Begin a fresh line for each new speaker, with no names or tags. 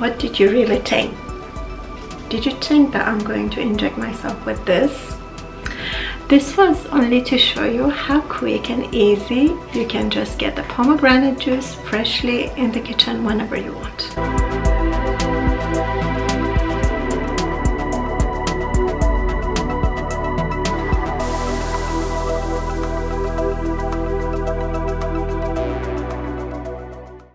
What did you really think? Did you think that I'm going to inject myself with this? This was only to show you how quick and easy you can just get the pomegranate juice freshly in the kitchen whenever you want.